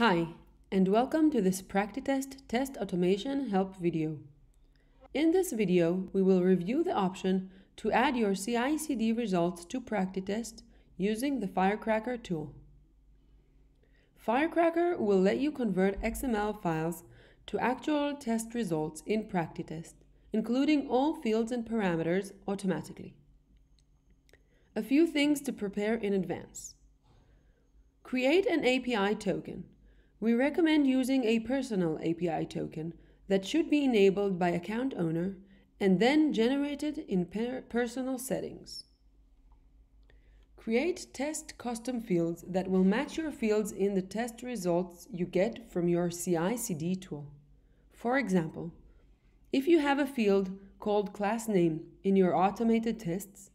Hi, and welcome to this PractiTest test automation help video. In this video, we will review the option to add your CI/CD results to PractiTest using the Firecracker tool. Firecracker will let you convert XML files to actual test results in PractiTest, including all fields and parameters automatically. A few things to prepare in advance. Create an API token. We recommend using a personal API token that should be enabled by account owner and then generated in per personal settings. Create test custom fields that will match your fields in the test results you get from your CI/CD tool. For example, if you have a field called class name in your automated tests,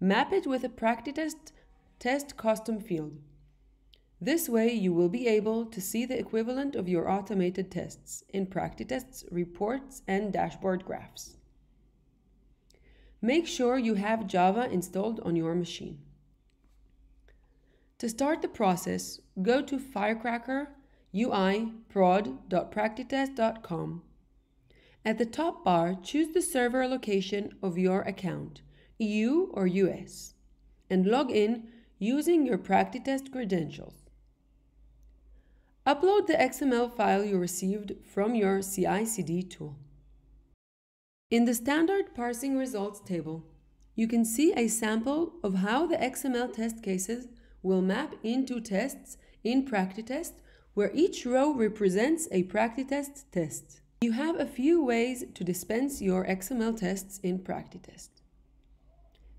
map it with a PractiTest test custom field. This way, you will be able to see the equivalent of your automated tests in PractiTest's reports and dashboard graphs. Make sure you have Java installed on your machine. To start the process, go to Firecracker UI prod.practitest.com. At the top bar, choose the server location of your account, EU or US, and log in using your PractiTest credentials. Upload the XML file you received from your CI/CD tool. In the standard parsing results table, you can see a sample of how the XML test cases will map into tests in PractiTest where each row represents a PractiTest test. You have a few ways to dispense your XML tests in PractiTest.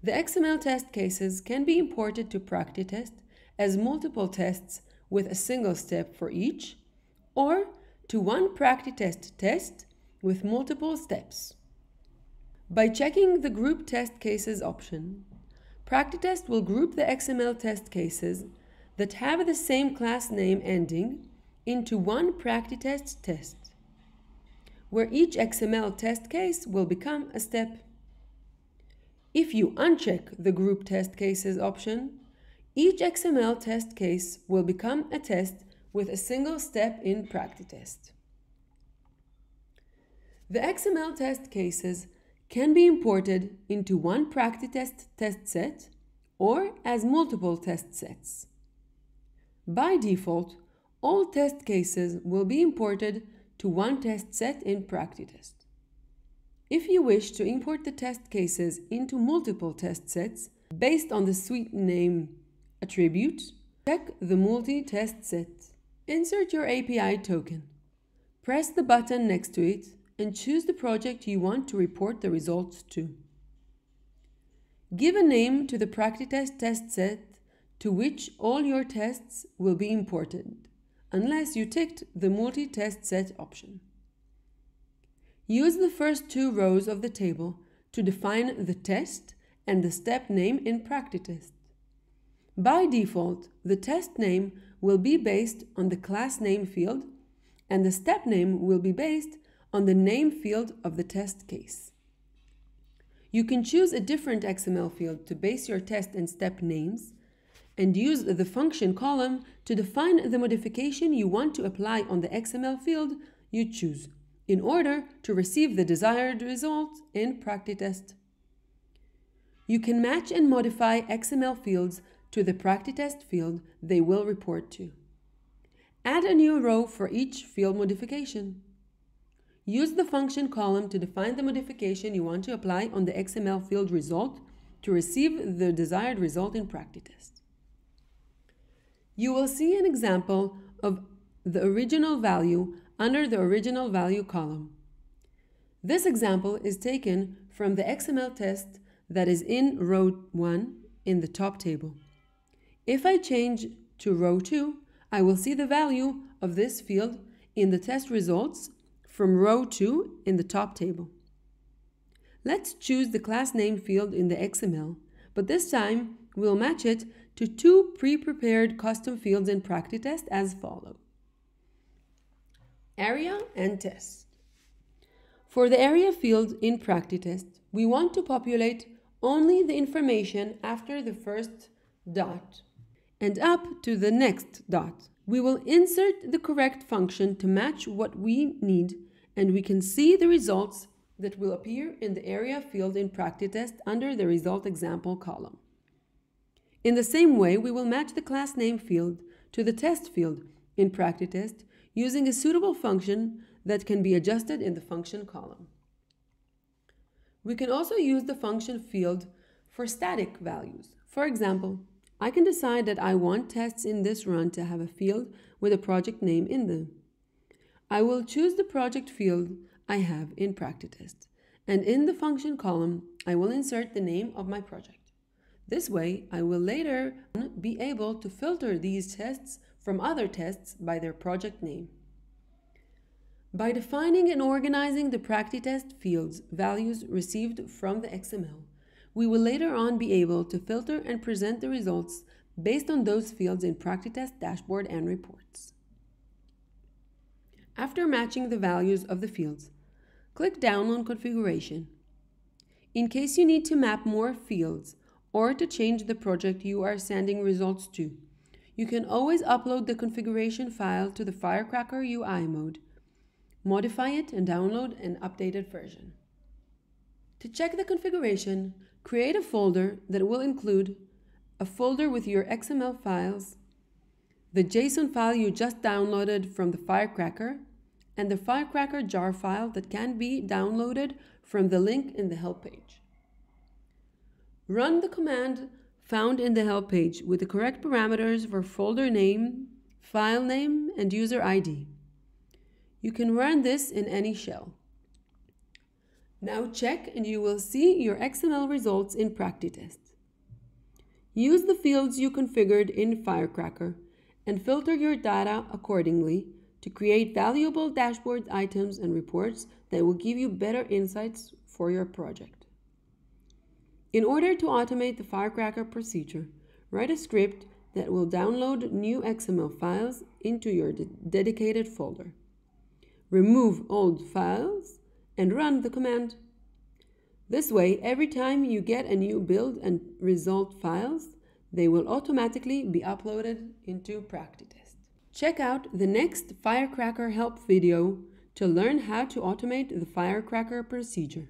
The XML test cases can be imported to PractiTest as multiple tests with a single step for each, or to one PractiTest test with multiple steps. By checking the Group Test Cases option, PractiTest will group the XML test cases that have the same class name ending into one PractiTest test, where each XML test case will become a step. If you uncheck the Group Test Cases option, each XML test case will become a test with a single step in PractiTest. The XML test cases can be imported into one PractiTest test set or as multiple test sets. By default, all test cases will be imported to one test set in PractiTest. If you wish to import the test cases into multiple test sets based on the suite name attribute, check the multi-test set. Insert your API token. Press the button next to it and choose the project you want to report the results to. Give a name to the PractiTest test set to which all your tests will be imported, unless you ticked the multi-test set option. Use the first two rows of the table to define the test and the step name in PractiTest. By default, the test name will be based on the class name field and the step name will be based on the name field of the test case. You can choose a different XML field to base your test and step names and use the function column to define the modification you want to apply on the XML field you choose in order to receive the desired result in PractiTest. You can match and modify XML fields to the PractiTest field they will report to. Add a new row for each field modification. Use the function column to define the modification you want to apply on the XML field result to receive the desired result in PractiTest. You will see an example of the original value under the original value column. This example is taken from the XML test that is in row 1 in the top table. If I change to row 2, I will see the value of this field in the test results from row 2 in the top table. Let's choose the class name field in the XML, but this time we'll match it to two pre-prepared custom fields in PractiTest as follow. Area and test. For the area field in PractiTest, we want to populate only the information after the first dot and up to the next dot. We will insert the correct function to match what we need and we can see the results that will appear in the area field in PractiTest under the result example column. In the same way, we will match the class name field to the test field in PractiTest using a suitable function that can be adjusted in the function column. We can also use the function field for static values. For example, I can decide that I want tests in this run to have a field with a project name in them. I will choose the project field I have in PractiTest, and in the function column, I will insert the name of my project. This way, I will later be able to filter these tests from other tests by their project name. By defining and organizing the PractiTest fields values received from the XML, we will later on be able to filter and present the results based on those fields in PractiTest dashboard and reports. After matching the values of the fields, click down on Configuration. In case you need to map more fields or to change the project you are sending results to, you can always upload the configuration file to the Firecracker UI mode, modify it and download an updated version. To check the configuration, create a folder that will include a folder with your XML files, the JSON file you just downloaded from the Firecracker, and the Firecracker jar file that can be downloaded from the link in the help page. Run the command found in the help page with the correct parameters for folder name, file name, and user ID. You can run this in any shell. Now check and you will see your XML results in PractiTest. Use the fields you configured in Firecracker and filter your data accordingly to create valuable dashboard items and reports that will give you better insights for your project. In order to automate the Firecracker procedure, write a script that will download new XML files into your de dedicated folder. Remove old files and run the command. This way, every time you get a new build and result files, they will automatically be uploaded into PractiTest. Check out the next Firecracker help video to learn how to automate the Firecracker procedure.